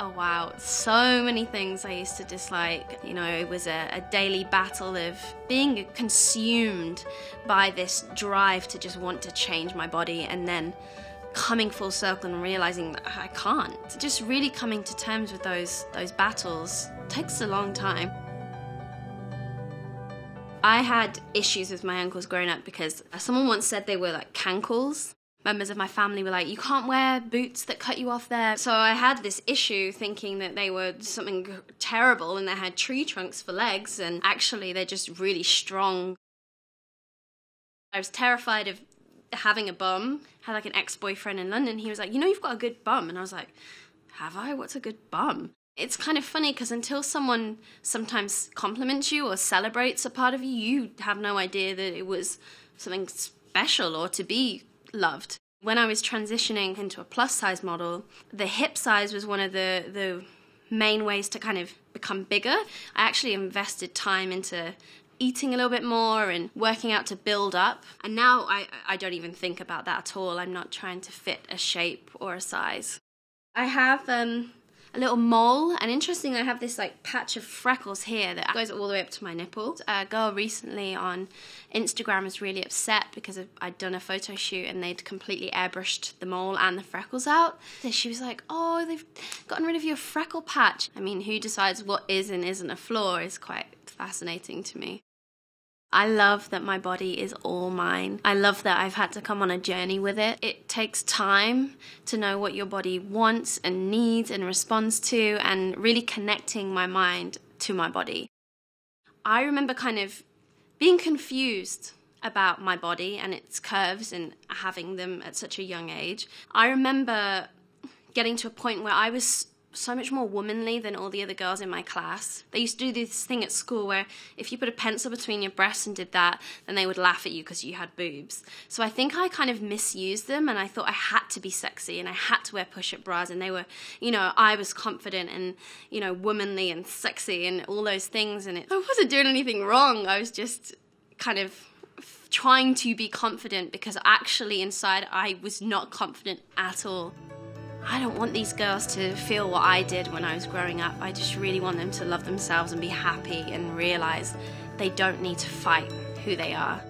Oh wow, so many things I used to dislike. You know, it was a, a, daily battle of being consumed by this drive to just want to change my body and then coming full circle and realizing that I can't. Just really coming to terms with those those battles takes a long time. I had issues with my ankles growing up because someone once said they were like cankles members of my family were like, you can't wear boots that cut you off there. So I had this issue thinking that they were something terrible and they had tree trunks for legs, and actually they're just really strong. I was terrified of having a bum. I had like an ex boyfriend in London. He was like, you know, you've got a good bum. And I was like, have I? What's a good bum? It's kind of funny because until someone sometimes compliments you or celebrates a part of you, you have no idea that it was something special or to be loved. When I was transitioning into a plus size model, the hip size was one of the, the main ways to kind of become bigger. I actually invested time into eating a little bit more and working out to build up. And now I, I don't even think about that at all. I'm not trying to fit a shape or a size. I have um, a little mole. And interestingly, I have this like patch of freckles here that goes all the way up to my nipple. A girl recently on Instagram was really upset because I'd done a photo shoot and they'd completely airbrushed the mole and the freckles out. So she was like, oh, they've gotten rid of your freckle patch. I mean, who decides what is and isn't a flaw is quite fascinating to me. I love that my body is all mine. I love that I've had to come on a journey with it. It takes time to know what your body wants and needs and responds to, and really connecting my mind to my body. I remember kind of being confused about my body and its curves and having them at such a young age. I remember getting to a point where I was so much more womanly than all the other girls in my class. They used to do this thing at school where if you put a pencil between your breasts and did that, then they would laugh at you because you had boobs. So I think I kind of misused them and I thought I had to be sexy and I had to wear push up bras and they were, you know, I was confident and, you know, womanly and sexy and all those things and it, I wasn't doing anything wrong. I was just kind of trying to be confident because actually inside I was not confident at all. I don't want these girls to feel what I did when I was growing up. I just really want them to love themselves and be happy and realize they don't need to fight who they are.